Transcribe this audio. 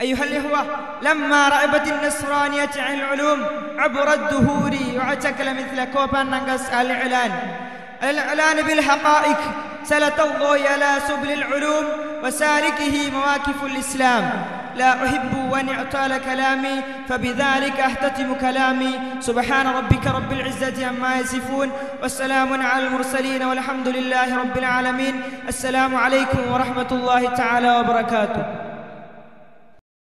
أيها الإخوة لما رأبت النصرانية عن العلوم عبر الدهور وعتكل مثل كوبانغاس الإعلان الإعلان بالحقائق سلط الضوء على سبل العلوم وسالكه مواقف الإسلام. لا أحب أن يعطال كلامي فبذلك أحتتم كلامي. سبحان ربك رب العزة عما يصفون والسلام على المرسلين والحمد لله رب العالمين. السلام عليكم ورحمة الله تعالى وبركاته.